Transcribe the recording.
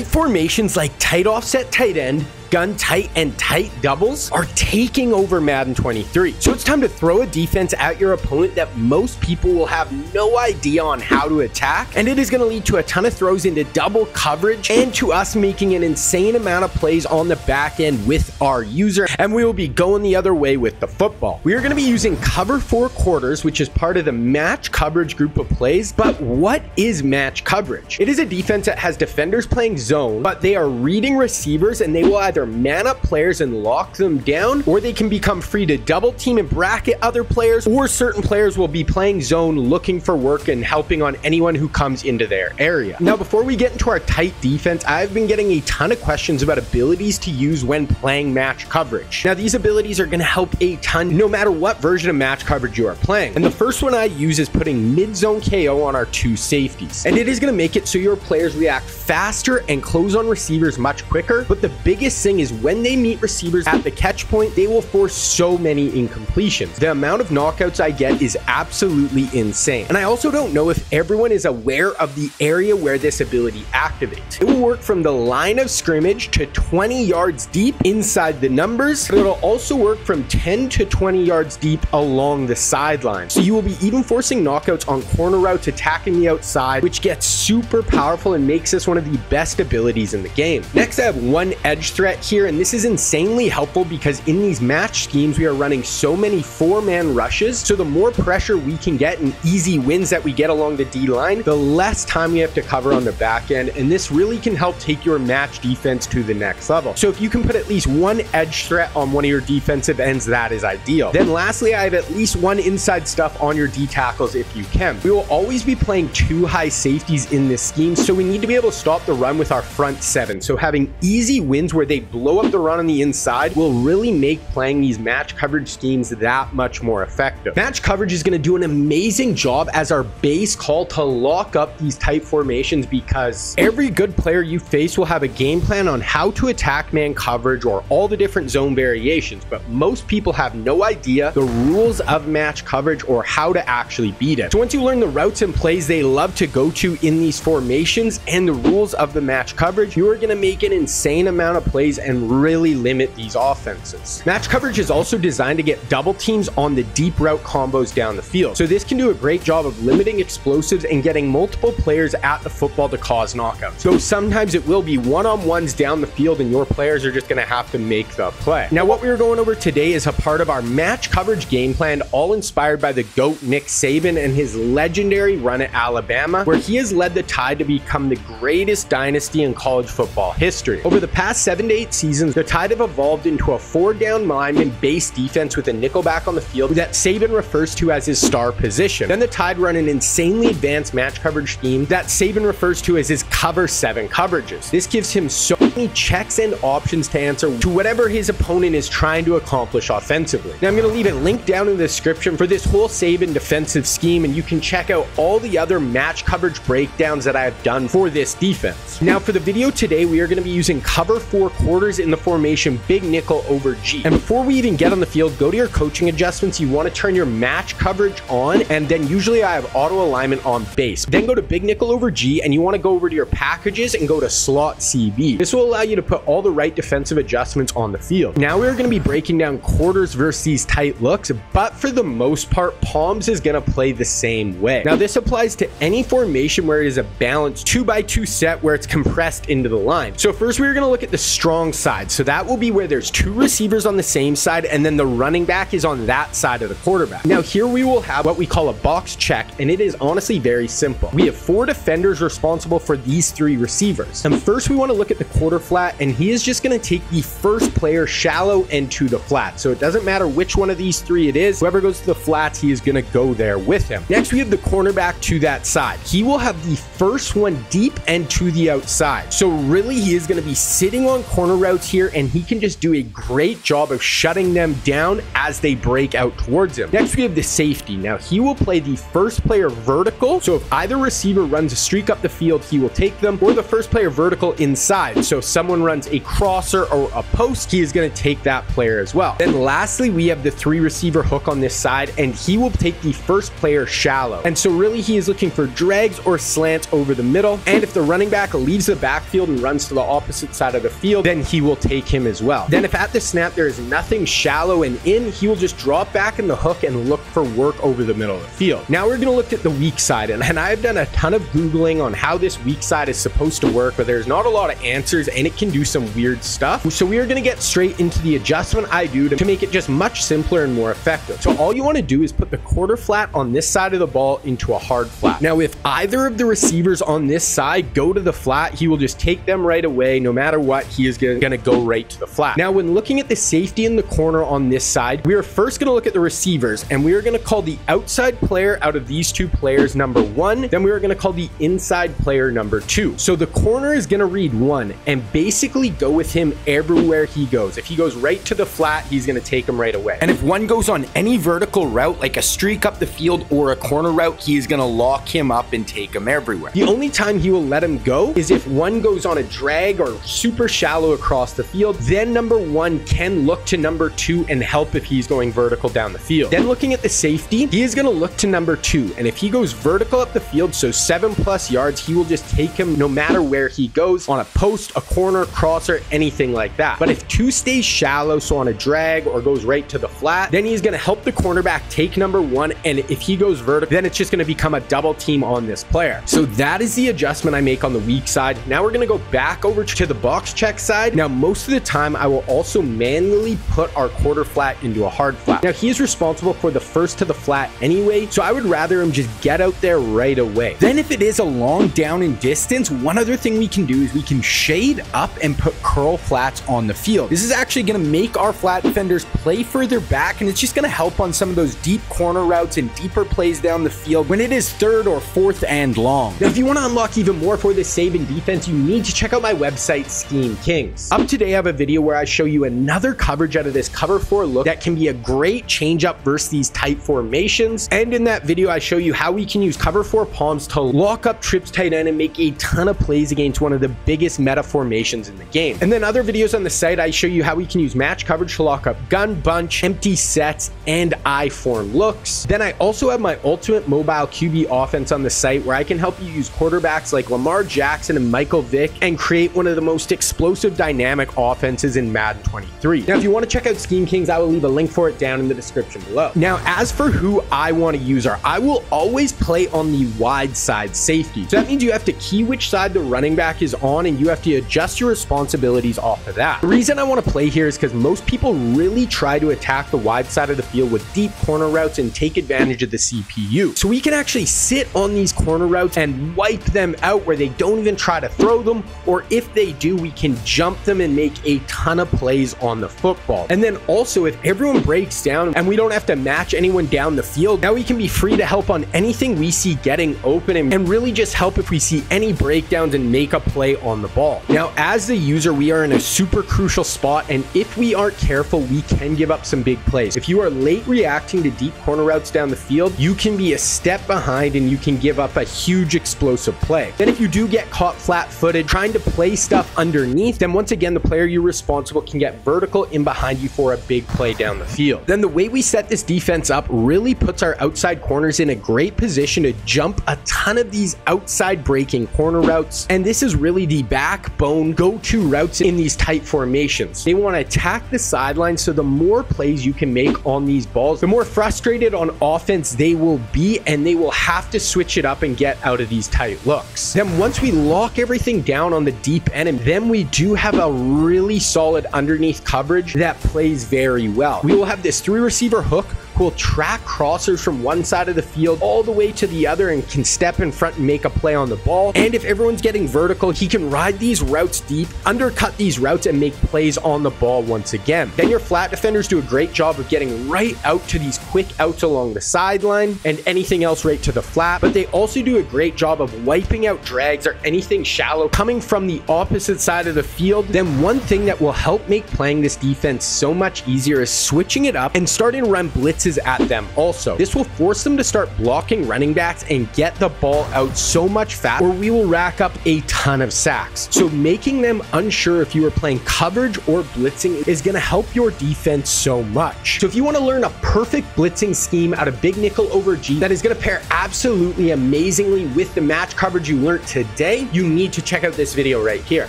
Tight formations like tight offset tight end, gun tight and tight doubles are taking over Madden 23. So it's time to throw a defense at your opponent that most people will have no idea on how to attack. And it is going to lead to a ton of throws into double coverage and to us making an insane amount of plays on the back end with our user. And we will be going the other way with the football. We are going to be using cover four quarters, which is part of the match coverage group of plays. But what is match coverage? It is a defense that has defenders playing zone, but they are reading receivers and they will either either man up players and lock them down, or they can become free to double team and bracket other players, or certain players will be playing zone looking for work and helping on anyone who comes into their area. Now, before we get into our tight defense, I've been getting a ton of questions about abilities to use when playing match coverage. Now, these abilities are going to help a ton no matter what version of match coverage you are playing. And the first one I use is putting mid zone KO on our two safeties. And it is going to make it so your players react faster and close on receivers much quicker. But the biggest is when they meet receivers at the catch point, they will force so many incompletions. The amount of knockouts I get is absolutely insane. And I also don't know if everyone is aware of the area where this ability activates. It will work from the line of scrimmage to 20 yards deep inside the numbers, but it'll also work from 10 to 20 yards deep along the sideline. So you will be even forcing knockouts on corner routes, attacking the outside, which gets super powerful and makes this one of the best abilities in the game. Next, I have one edge threat here, and this is insanely helpful because in these match schemes, we are running so many four-man rushes, so the more pressure we can get and easy wins that we get along the D-line, the less time we have to cover on the back end, and this really can help take your match defense to the next level. So if you can put at least one edge threat on one of your defensive ends, that is ideal. Then lastly, I have at least one inside stuff on your D tackles if you can. We will always be playing two high safeties in this scheme, so we need to be able to stop the run with our front seven. So having easy wins where they blow up the run on the inside will really make playing these match coverage schemes that much more effective. Match coverage is going to do an amazing job as our base call to lock up these tight formations because every good player you face will have a game plan on how to attack man coverage or all the different zone variations, but most people have no idea the rules of match coverage or how to actually beat it. So once you learn the routes and plays they love to go to in these formations and the rules of the match coverage, you are going to make an insane amount of plays and really limit these offenses. Match coverage is also designed to get double teams on the deep route combos down the field. So this can do a great job of limiting explosives and getting multiple players at the football to cause knockouts. So sometimes it will be one-on-ones down the field and your players are just going to have to make the play. Now what we are going over today is a part of our match coverage game plan all inspired by the GOAT Nick Saban and his legendary run at Alabama where he has led the Tide to become the greatest dynasty in college football history. Over the past seven to eight seasons, the Tide have evolved into a four down lineman based defense with a nickelback on the field that Saban refers to as his star position. Then the Tide run an insanely advanced match coverage scheme that Saban refers to as his cover seven coverages. This gives him so many checks and options to answer to whatever his opponent is trying to accomplish offensively. Now I'm going to leave a link down in the description for this whole Saban defensive scheme and you can check out all the other match coverage breakdowns that I have done for this defense. Now for the video today, we are going to be using cover four quarters in the formation big nickel over G. And before we even get on the field, go to your coaching adjustments. You want to turn your match coverage on, and then usually I have auto alignment on base. Then go to big nickel over G, and you want to go over to your packages and go to slot CB. This will allow you to put all the right defensive adjustments on the field. Now we're going to be breaking down quarters versus these tight looks, but for the most part, palms is going to play the same way. Now this applies to any formation where it is a balanced two by two set where it's compressed into the line. So first we're going to look at the strong side. So that will be where there's two receivers on the same side and then the running back is on that side of the quarterback. Now here we will have what we call a box check and it is honestly very simple. We have four defenders responsible for these three receivers. And first we want to look at the quarter flat and he is just going to take the first player shallow and to the flat. So it doesn't matter which one of these three it is. Whoever goes to the flats, he is going to go there with him. Next we have the cornerback to that side. He will have the first one deep and to the outside. So really he is going to be sitting on corner corner routes here, and he can just do a great job of shutting them down as they break out towards him. Next, we have the safety. Now, he will play the first player vertical. So if either receiver runs a streak up the field, he will take them, or the first player vertical inside. So if someone runs a crosser or a post, he is going to take that player as well. Then lastly, we have the three receiver hook on this side, and he will take the first player shallow. And so really he is looking for drags or slants over the middle. And if the running back leaves the backfield and runs to the opposite side of the field, then he will take him as well. Then if at the snap there is nothing shallow and in, he will just drop back in the hook and look for work over the middle of the field. Now we're going to look at the weak side. And, and I've done a ton of Googling on how this weak side is supposed to work, but there's not a lot of answers and it can do some weird stuff. So we are to get straight into the adjustment I do to, make it just much simpler and more effective. So all you want to do is put the quarter flat on this side of the ball into a hard flat. Now, if either of the receivers on this side go to the flat, he will just take them right away. No matter what, he is to go right to the flat. Now, when looking at the safety in the corner on this side, we are first to look at the receivers and we are to call the outside player out of these two players number one. Then we are to call the inside player number two. So the corner is to read one and basically go with him everywhere he goes. If he goes right to the flat, he's going to take him right away. And if one goes on any vertical route, like a streak up the field or a corner route, he is going to lock him up and take him everywhere. The only time he will let him go is if one goes on a drag or super shallow across the field. Then number one can look to number two and help if he's going vertical down the field. Then looking at the safety, he is going to look to number two. And if he goes vertical up the field, so seven plus yards, he will just take him no matter where he goes on a post, a corner, crosser, anything like that. But if two stays shallow, so on a drag or goes right to the flat, then he's going to help the cornerback take number one. And if he goes vertical, then it's just going to become a double team on this player. So that is the adjustment I make on the weak side. Now we're going to go back over to the box check side. Now, most of the time, I will also manually put our quarter flat into a hard flat. Now, he is responsible for the first to the flat anyway, so I would rather him just get out there right away. Then if it is a long down in distance, one other thing we can do is we can shade up and put curl flats on the field. This is actually going to make our flat defenders play further back, and it's just going to help on some of those deep corner routes and deeper plays down the field when it is third or fourth and long. Now, if you want to unlock even more for this save Saban defense, you need to check out my website, Scheme Kings. Up today, I have a video where I show you another coverage out of this cover four look that can be a great change up versus these tight formations. And in that video, I show you how we can use cover four palms to lock up trips tight end and make a ton of plays against one of the biggest meta formations in the game. And then other videos on the site, I show you how we can use match coverage to lock up gun bunch, empty sets, and I form looks. Then I also have my ultimate mobile QB offense on the site where I can help you use quarterbacks like Lamar Jackson and Michael Vick and create one of the most explosive dynamic offenses in Madden 23. Now, if you want to check out Scheme Kings, I will leave a link for it down in the description below. Now, as for who I want to use, are, I will always play on the wide side safety. So that means you have to key which side the running back is on and you have to adjust your responsibilities off of that. The reason I want to play here is because most people really try to attack the wide side of the field with deep corner routes and take advantage of the CPU. So we can actually sit on these corner routes and wipe them out where they don't even try to throw them, or if they do, we can jump them and make a ton of plays on the football. And then also, if everyone breaks down and we don't have to match anyone down the field, now we can be free to help on anything we see getting open and, really just help if we see any breakdowns and make a play on the ball. Now, as the user, we are in a super crucial spot, and if we aren't careful, we can give up some big plays. If you are late reacting to deep corner routes down the field, you can be a step behind and you can give up a huge explosive play. Then if you do get caught flat-footed trying to play stuff underneath, then once again, the player you're responsible can get vertical in behind you for a big play down the field. Then the way we set this defense up really puts our outside corners in a great position to jump a ton of these outside breaking corner routes. And this is really the backbone go-to routes in these tight formations. They want to attack the sideline, so the more plays you can make on these balls, the more frustrated on offense they will be, and they will have to switch it up and get out of these tight looks. Then once we lock everything down on the deep end, then we do have a really solid underneath coverage that plays very well. We will have this three receiver hook will track crossers from one side of the field all the way to the other and can step in front and make a play on the ball. And if everyone's getting vertical, he can ride these routes deep, undercut these routes, and make plays on the ball once again. Then your flat defenders do a great job of getting right out to these quick outs along the sideline and anything else right to the flat, but they also do a great job of wiping out drags or anything shallow coming from the opposite side of the field. Then one thing that will help make playing this defense so much easier is switching it up and starting to run blitzes at them also. This will force them to start blocking running backs and get the ball out so much faster or we will rack up a ton of sacks. So making them unsure if you are playing coverage or blitzing is going to help your defense so much. So if you want to learn a perfect blitzing scheme out of big nickel over G that is going to pair absolutely amazingly with the match coverage you learned today, you need to check out this video right here.